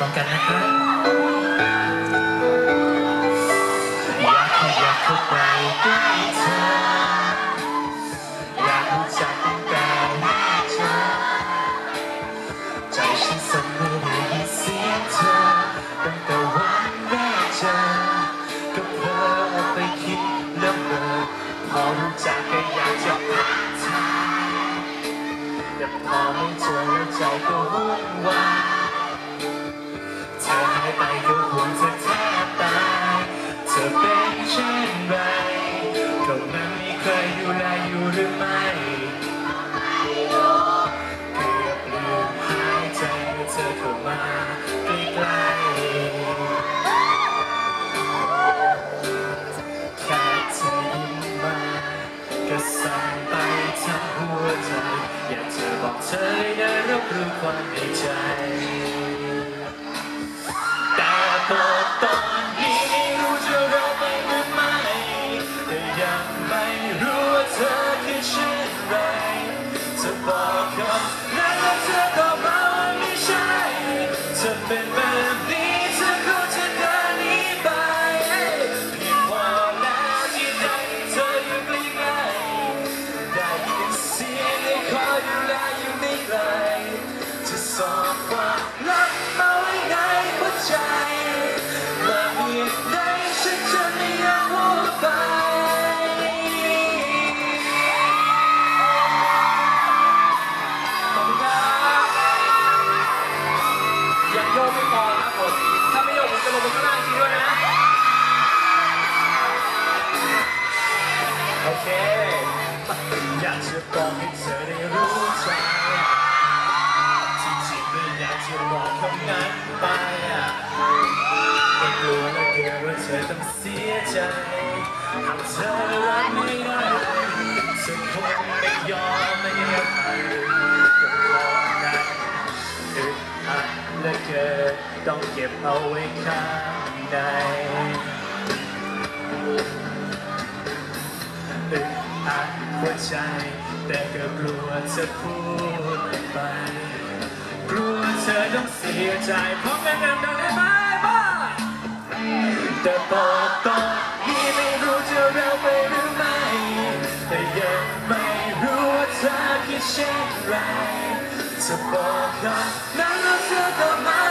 ร้อมกันนะคะอยักให้ยากเข้ไปใกล้ ไปก็ห่งเธอแทบตายเธอเป็นเช่นไรตรงนั้นมีใครดูแลอยู่หรือไม่เกือบลืมหายใจเมื่อเธอเข้ามาใกล้แค่เธอยิ้มมาก็สั่นไปทั้หัวใจอยากจะบอกเธอนะรับรู้ความในใจ ธอว่าไม่ได้ไสักคนไม่ยอมไม่ให้ใครก็พอและเกิดต้องเก็บเอาไว้ข้างในอึดอัดหัวใจ แต่ก็กลัวจะพูดไป กลัวเธอต้องเสียใจเพราะงั้นดังได้ไหมบ้าแต่บอกต้องนี้ไม่ เราไปหรือไม่แต่ยังไม่รู้ว่าเธอคิดเช่นไรจะบอกกันนั้นแล้วเธอก็มา